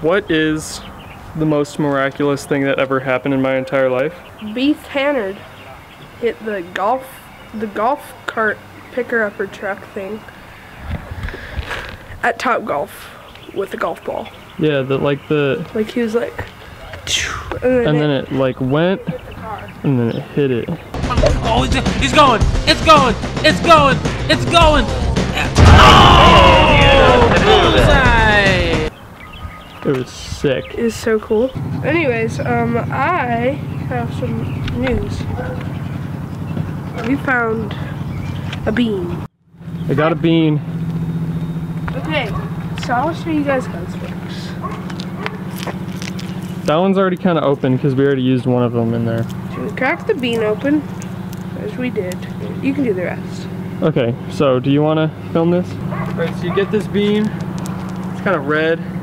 What is the most miraculous thing that ever happened in my entire life? Beef Hannard hit the golf the golf cart picker upper truck thing at Topgolf with a golf ball. Yeah, the like the Like he was like, and then, and it then it like went the and then it hit it. Oh, he's, he's going! It's going! It's going! It's going! Oh! Bullseye! It was sick. It's so cool. Anyways, um, I have some news. We found a bean. I got a bean. Okay, so I'll show you guys how this works. That one's already kind of open because we already used one of them in there. So we crack the bean open, as we did. You can do the rest. Okay, so do you want to film this? Alright, so you get this bean. It's kind of red.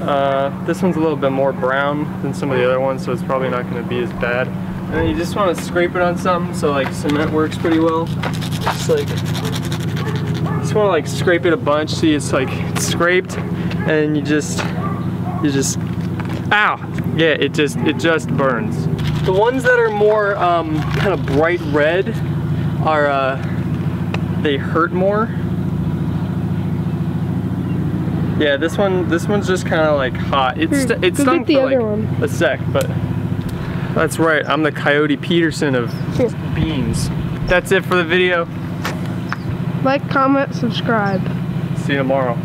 Uh, this one's a little bit more brown than some of the other ones, so it's probably not going to be as bad. And then you just want to scrape it on something, so like cement works pretty well. Just like, just want to like scrape it a bunch. See, it's like it's scraped, and you just, you just, ow! Yeah, it just, it just burns. The ones that are more um, kind of bright red are uh, they hurt more. Yeah, this one this one's just kind of like hot. It's Here, st- it go the for other like one. a sec, but that's right. I'm the Coyote Peterson of Here. beans. That's it for the video. Like, comment, subscribe. See you tomorrow.